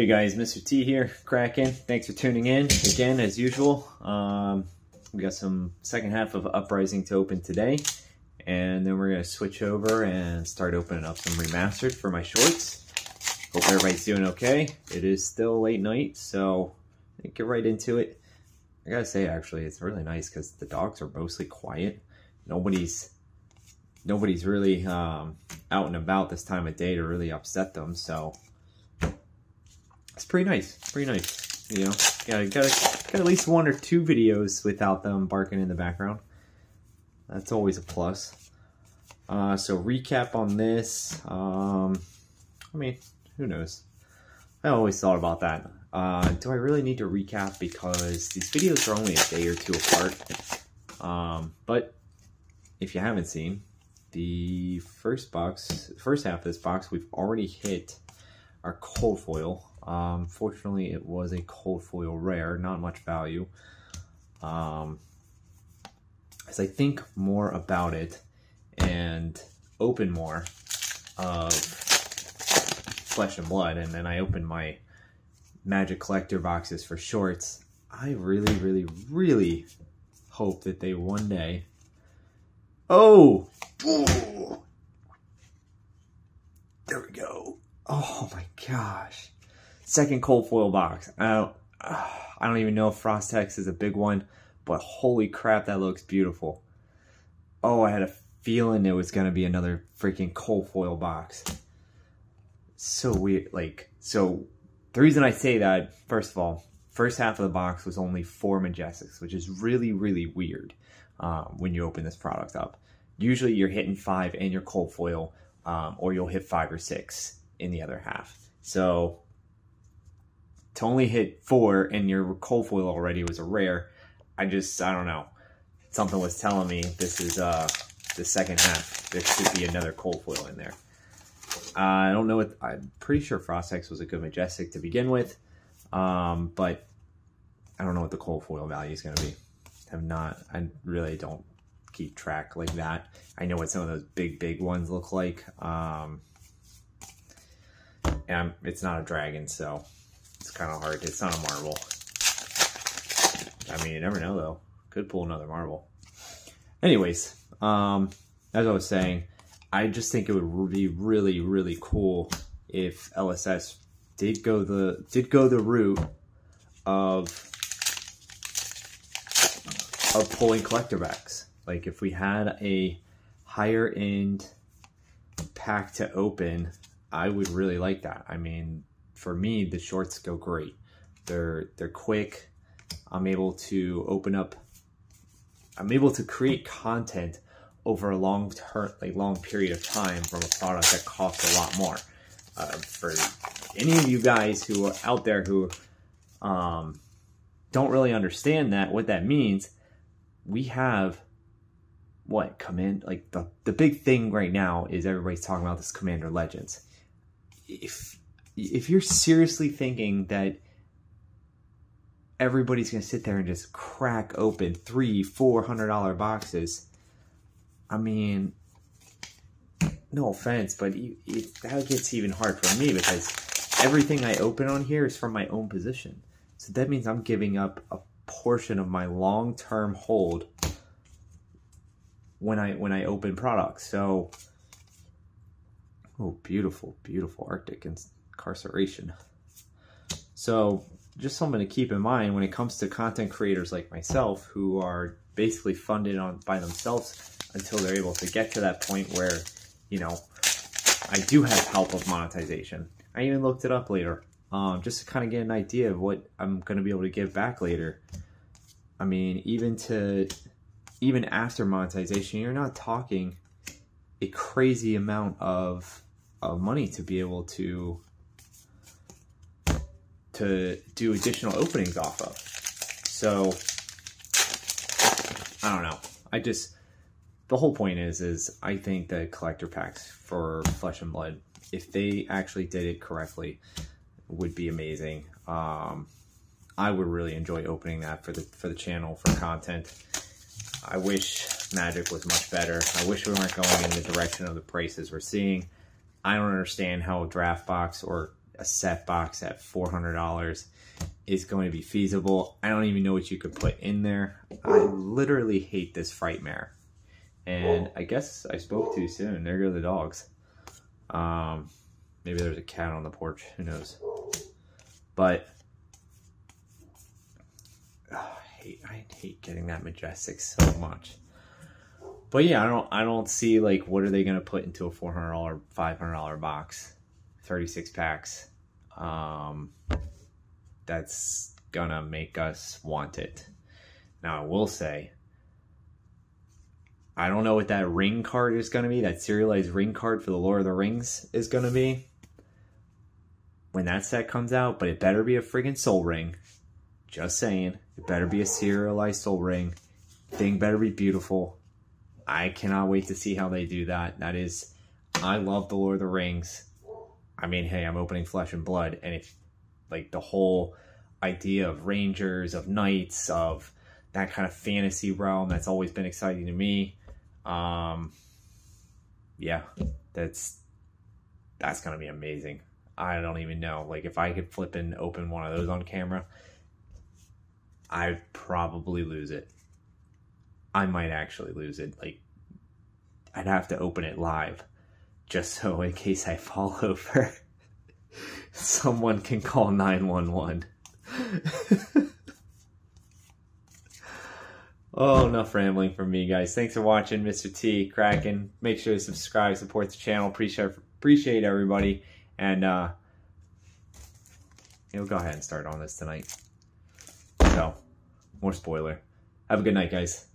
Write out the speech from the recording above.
Hey guys, Mr. T here, Kraken. Thanks for tuning in again, as usual. Um, we got some second half of Uprising to open today, and then we're gonna switch over and start opening up some remastered for my shorts. Hope everybody's doing okay. It is still late night, so get right into it. I gotta say, actually, it's really nice because the dogs are mostly quiet. Nobody's nobody's really um, out and about this time of day to really upset them, so it's pretty nice. Pretty nice. You know, got got got at least one or two videos without them barking in the background. That's always a plus. Uh, so recap on this. Um, I mean, who knows? I always thought about that. Uh, do I really need to recap because these videos are only a day or two apart? Um, but if you haven't seen the first box, first half of this box, we've already hit our cold foil um, fortunately, it was a cold foil rare, not much value. Um, as I think more about it and open more of Flesh and Blood, and then I open my Magic Collector boxes for shorts, I really, really, really hope that they one day. Oh! Ooh. There we go. Oh my gosh. Second cold foil box. I don't, I don't even know if Frost Hex is a big one, but holy crap, that looks beautiful. Oh, I had a feeling it was going to be another freaking cold foil box. So weird. Like, so the reason I say that, first of all, first half of the box was only four Majestics, which is really, really weird uh, when you open this product up. Usually you're hitting five and your cold foil, um, or you'll hit five or six in the other half. So to only hit four and your cold foil already was a rare, I just, I don't know. Something was telling me this is uh, the second half. There should be another cold foil in there. Uh, I don't know what, I'm pretty sure Frost Hex was a good Majestic to begin with, um, but I don't know what the cold foil value is going to be. I'm not, I really don't keep track like that. I know what some of those big, big ones look like. Um, and it's not a dragon, so it's kind of hard. It's not a Marvel. I mean, you never know, though. Could pull another Marvel. Anyways, um, as I was saying, I just think it would be really, really cool if LSS did go the did go the route of of pulling collector backs. Like if we had a higher end pack to open, I would really like that. I mean, for me, the shorts go great. They're they're quick. I'm able to open up. I'm able to create content over a long term, like long period of time from a product that costs a lot more. Uh, for any of you guys who are out there who um, don't really understand that, what that means, we have what command like the the big thing right now is everybody's talking about this Commander Legends. If if you're seriously thinking that everybody's going to sit there and just crack open three, four hundred dollar boxes, I mean, no offense, but it, it, that gets even hard for me because everything I open on here is from my own position. So that means I'm giving up a portion of my long term hold when I when I open products. So, oh, beautiful, beautiful Arctic and incarceration. So just something to keep in mind when it comes to content creators like myself who are basically funded on by themselves until they're able to get to that point where, you know, I do have help of monetization. I even looked it up later, um, just to kind of get an idea of what I'm going to be able to give back later. I mean, even to, even after monetization, you're not talking a crazy amount of, of money to be able to to do additional openings off of. So I don't know. I just the whole point is is I think the collector packs for Flesh and Blood, if they actually did it correctly, would be amazing. Um, I would really enjoy opening that for the for the channel for content. I wish Magic was much better. I wish we weren't going in the direction of the prices we're seeing. I don't understand how a draft box or a set box at $400 is going to be feasible. I don't even know what you could put in there. I literally hate this Frightmare. And I guess I spoke too soon. There go the dogs. Um, maybe there's a cat on the porch. Who knows? But I hate I hate getting that majestic so much. But yeah, I don't I don't see like what are they gonna put into a four hundred dollar, five hundred dollar box, thirty six packs. Um, that's gonna make us want it. Now I will say I don't know what that ring card is to be, that serialized ring card for the Lord of the Rings is to be when that set comes out, but it better be a friggin' Sol Ring. Just saying. It better be a serialized Sol Ring. Thing better be beautiful. I cannot wait to see how they do that. That is, I love the Lord of the Rings. I mean, hey, I'm opening Flesh and Blood, and if, like, the whole idea of rangers, of knights, of that kind of fantasy realm, that's always been exciting to me. Um, yeah, that's that's gonna be amazing. I don't even know. Like if I could flip and open one of those on camera, I'd probably lose it. I might actually lose it. Like I'd have to open it live just so in case I fall over, someone can call 911. Oh, enough rambling from me, guys. Thanks for watching, Mr. T, Kraken. Make sure to subscribe, support the channel. Appreciate appreciate everybody. And uh, we'll go ahead and start on this tonight. So, more spoiler. Have a good night, guys.